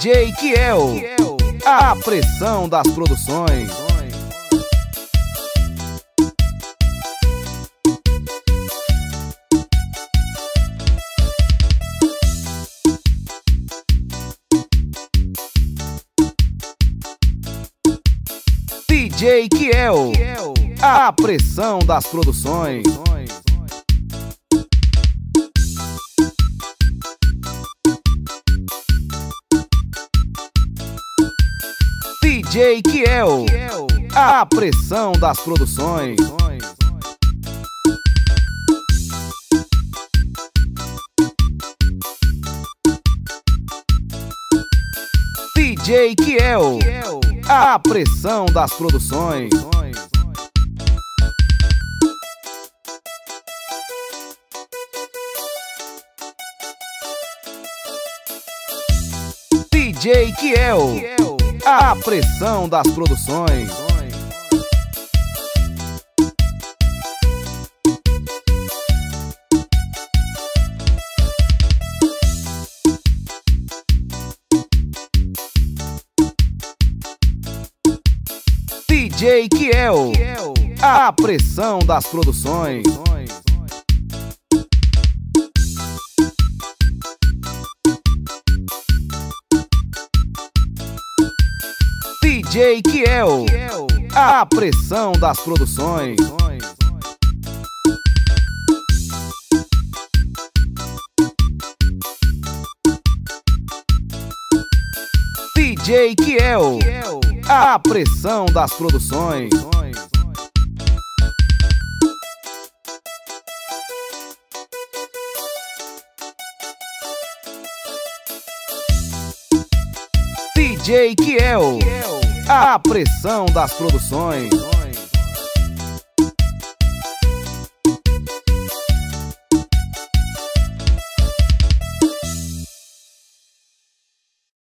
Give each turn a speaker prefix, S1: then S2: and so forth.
S1: DJ Kiel, a pressão das produções. DJ Kiel, a pressão das produções. DJ Kiel, a pressão das produções. DJ Kiel, a pressão das produções. DJ Kiel, a pressão das produções. DJ Kiel, a pressão das produções. DJ Kiel, a pressão das produções. DJ Kiel, a pressão das produções. DJ Kiel, a pressão das produções.